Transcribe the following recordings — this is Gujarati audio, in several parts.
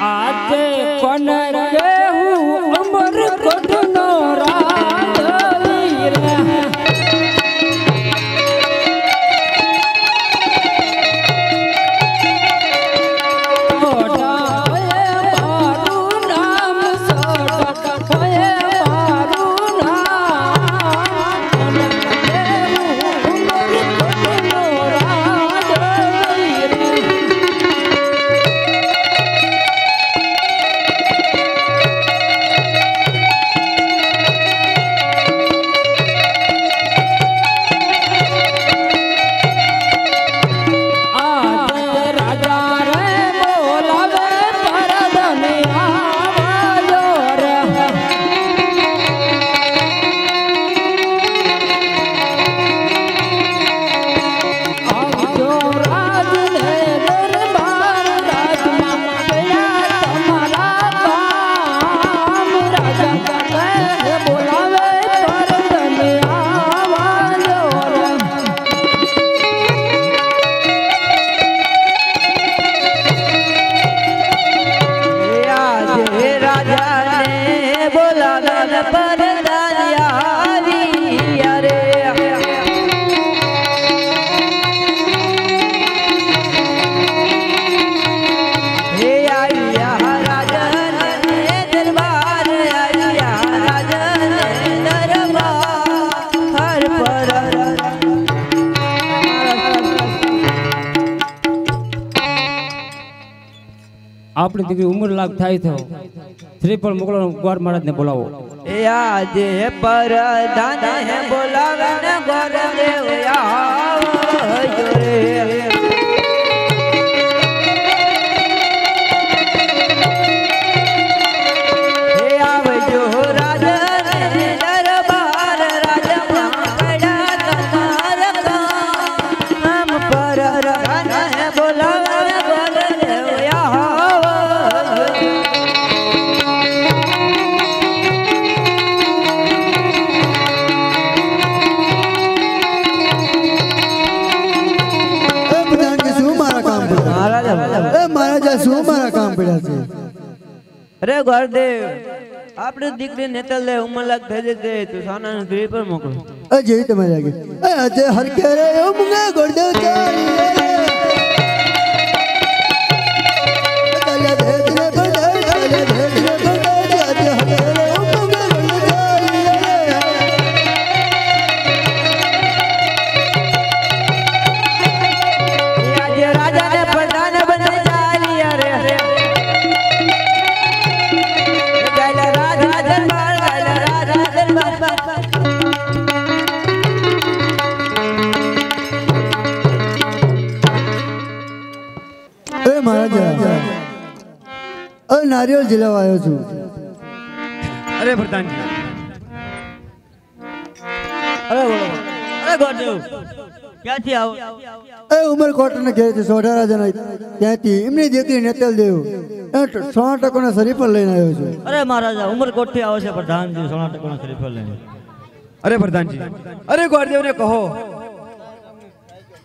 આજે કોણ આપણી દીકરી ઉંમર લાગ થાય તો શ્રીફળ મોકલો ગોર મહારાજને બોલાવો. એ આજે પરદાન બોલાવે ને ગોરદેવ આવજો છે. અરે ગોરદેવ, આપણી દીકરી નેતલ લે ઉમરલાક થઈ જશે, તું સોનાનું ગૃહ પર મોકલો. જેવી તમારી આગળ. આજે હરકે રે ઓ મુંગે ગોળદેવ ચાલી મહારાજા નારિયેળ જિલ્લામાં આવ્યો છું. અરે પ્રધાનજી. અરે બોલો. અરે ગોરદેવ ક્યાંથી આવો? એ ઉમરકોટ ને ઘેર છે સોઢા રાજાના ત્યાંથી એમની દીકરી નેતલ દેવ. એ સો ટકોના શરીફ લઈને આવ્યો છું. અરે મહારાજા ઉમરકોટથી આવે છે પ્રધાનજી સોના લઈને. અરે પ્રધાનજી અરે ગોરદેવને કહો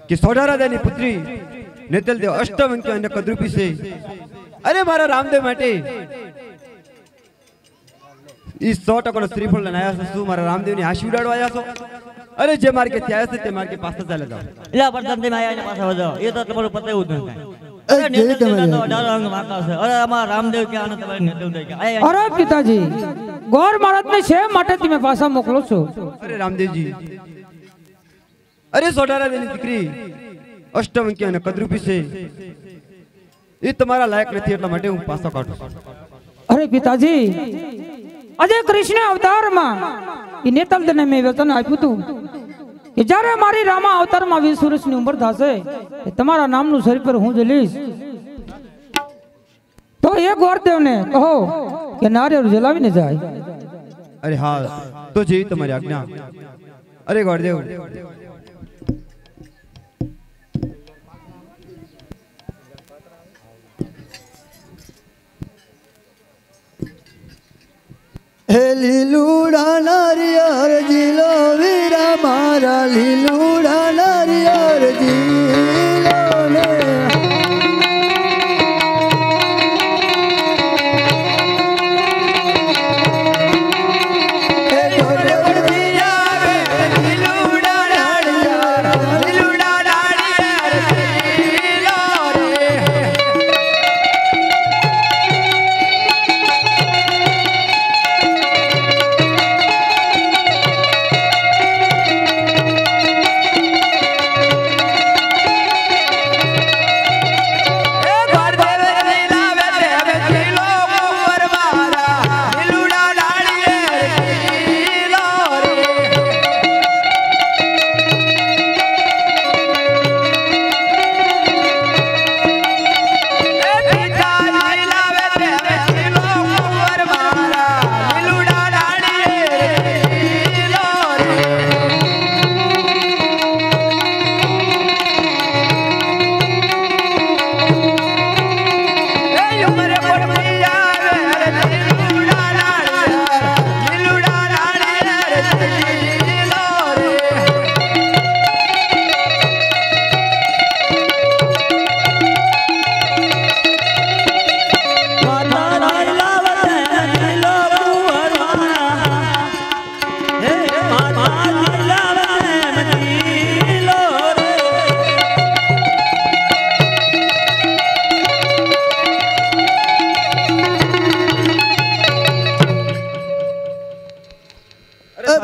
કે સોઢા રાજાની પુત્રી નેતલદેવ અષ્ટવંક્ય અને કદરૂપી છે. અરે મારા રામદેવ માટે. ઈ સો ટકાનો શ્રીફળ લઈને આવ્યા છો. શું મારા રામદેવની હાસી ઉડાડવા આવ્યા છો? અરે જે માર્ગે થયા છે તે માર્ગે પાછા ચાલે જાઓ. એટલે પ્રધાનજી માં આવીને પાછા વધારો એ તો તમારું પતાવ્યું જ નથી એ જેવી તમારી અઢાર અંગ વાંકા છે. અરે અમારા રામદેવ ક્યાં અને તમારી નેતલ ક્યાં આય, આય. અરે પિતાજી ગોર મહારાજને છે માટે તમે પાછા મોકલો છો? અરે રામદેવજી. અરે સોઢા દીકરી. અષ્ટવંક્ય અને કદરૂપી છે એ તમારા લાયક નથી એટલા માટે હું પાછો કાઢું અરે પિતાજી અજય કૃષ્ણ અવતારમાં એ નેતલદને મેં વચન આપ્યું હતું કે જ્યારે મારી રામા અવતારમાં વીસ વર્ષની ઉંમર થશે એ તમારા નામનું શરીર પર હું જ લઈશ. તો વાર ગોરદેવને કહો કે નારિયેળ જલાવીને જાય. અરે હા તો જેવી તમારી આજ્ઞા. અરે ગોરદેવ હે લીલુડા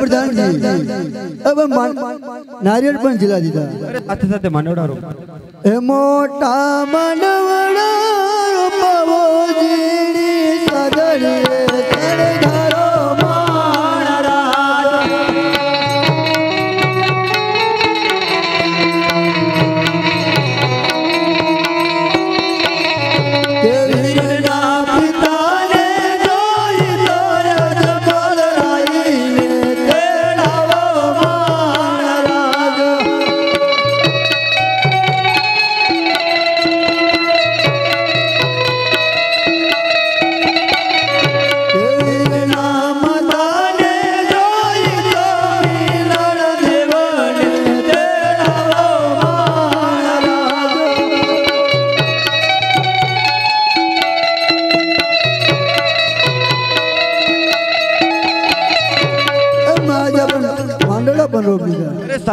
પ્રધાનજી હવે નારિયેળ પણ જીલા દીધા. સાથે સાથે માંડવડા એ મોટા માનવડા પવો જીણી સદડીએ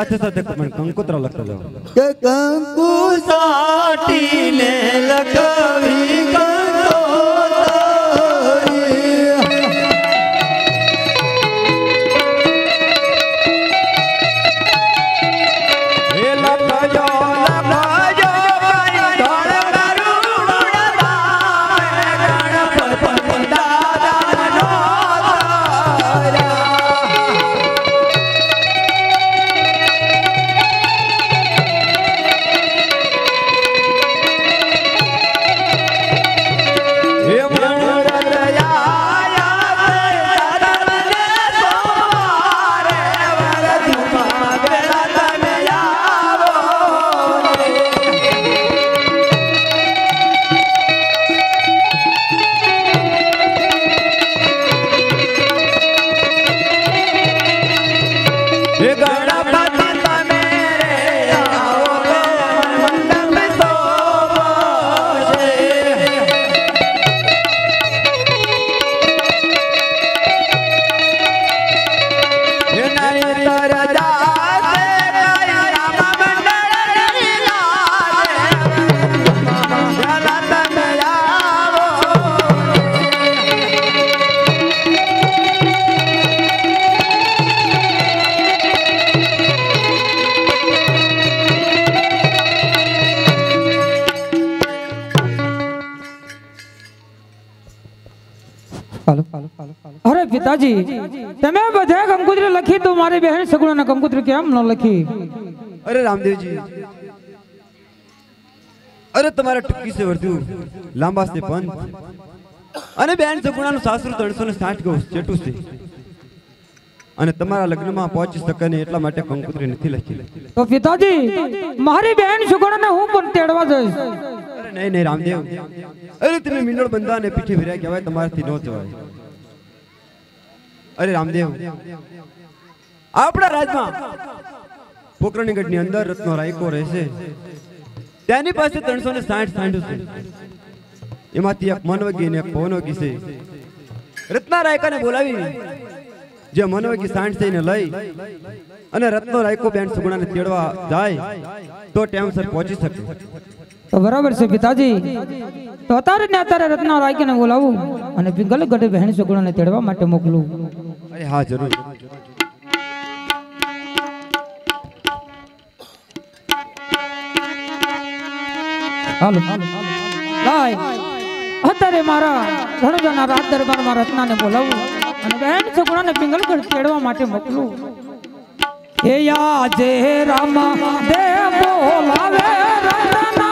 સાથે સાથે પણ કંકોત્રા લખતા કંકુ સાટીને લખવી तरह અરે પિતાજી તમે બધા કંકુત્રી લખી તો મારી બહેન સગુણા કંકુત્રી કેમ ન લખી? અરે રામદેવજી. અરે તમારા ટૂંકી સે વર્ધ્યું લાંબા સે પંથ. અને બેન સગુણાનું સાસરું ત્રણસો ને સાઠ ગૌ ચેટું છે. અને તમારા લગ્નમાં પહોંચી શકે ને એટલા માટે કંકુત્રી નથી લખી. તો પિતાજી મારી બહેન સગુણાને હું પણ તેડવા જઈશ. નહીં નહીં રામદેવ અરે તમે મિનળ બંધા ને પીઠે ફેર્યા કહેવાય, તમારાથી ન જવાય. અરે રામદેવ, આપણા રાજમાં પોકરણીગઢની અંદર રત્નો રાયકો રહેશે. તેની પાસે ત્રણસો ને સાઠ સાંઢું છે. એમાંથી એક મનવગી ને એક પવનવગી છે. રત્ના રાયકાને બોલાવી જે મનવગી સાંઠ છે એને લઈ અને રત્નો રાયકો બેન સુગુણાને તેડવા જાય તો ટાઈમસર પહોંચી શકે. તો બરાબર છે પિતાજી. તો અત્યારે ને અત્યારે રત્ના રાખીને બોલાવું અને પિંગલ ગઢે બહેન સગુણાને તેડવા માટે મોકલું. અરે હા જરૂર. હાલો. લાય. અત્યારે મારા ધણુજાના રાજ દરબારમાં રત્નાને બોલાવું અને બહેન છોકરાને પિંગલગઢ તેડવા માટે મોકલું. હે યા જે રામા દે બોલાવે રત્નાયા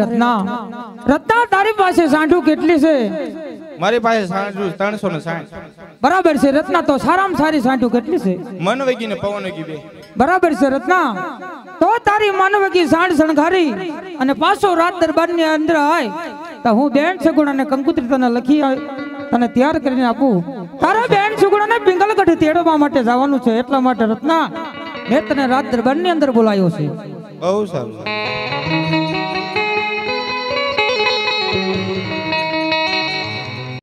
રત્ના. રત્ના તારી પાસે સાંઠું કેટલી છે? મારી પાસે સાંઠું ત્રણસો ને સાઠ. બરાબર છે રત્ના તો સારામાં સારી સાંઠું કેટલી છે? મન વગી ને પવન વગી બે. બરાબર છે રત્ના. તો તારી માનવકી સાંઠ શણગારી અને પાછો રાત દરબારની અંદર આય. તો હું બેન સગુણ અને કંકુત્રી તને લખી તને તૈયાર કરીને આપું. તારા બેન સુગુણાને પિંગલગઢ તેડવા માટે જવાનું છે એટલા માટે રત્ના મેં તને રાત દરબારની અંદર બોલાયો છે. બહુ સારું.